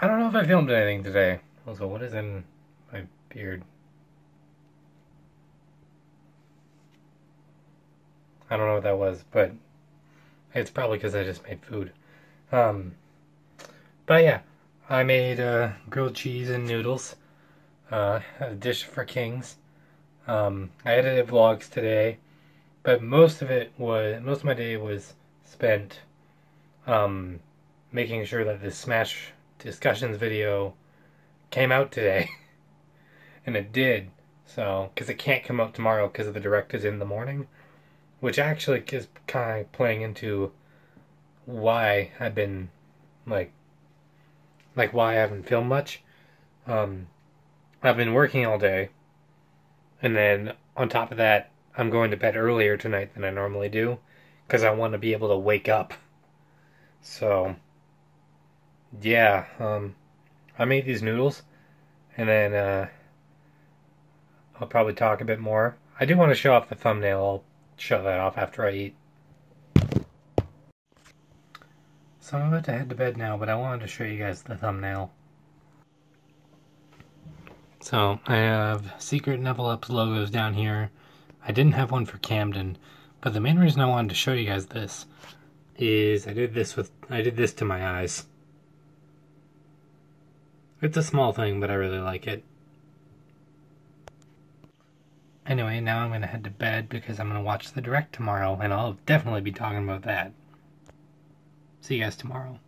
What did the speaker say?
I don't know if I filmed anything today. Also, what is in my beard? I don't know what that was, but it's probably because I just made food. Um, but yeah, I made uh, grilled cheese and noodles, uh, a dish for kings. Um, I edited vlogs today, but most of it was most of my day was spent um, making sure that the Smash discussions video came out today, and it did. So, because it can't come out tomorrow because of the direct is in the morning, which actually is kind of playing into why I've been like like why I haven't filmed much. Um, I've been working all day, and then on top of that, I'm going to bed earlier tonight than I normally do because I want to be able to wake up. So, yeah, um, I made these noodles, and then uh, I'll probably talk a bit more. I do want to show off the thumbnail. I'll show that off after I eat. So I'm about to head to bed now, but I wanted to show you guys the thumbnail. So I have Secret Level Ups logos down here. I didn't have one for Camden, but the main reason I wanted to show you guys this is I did this with I did this to my eyes. It's a small thing, but I really like it. Anyway, now I'm going to head to bed because I'm going to watch the direct tomorrow, and I'll definitely be talking about that. See you guys tomorrow.